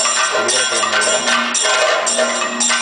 Seguro que.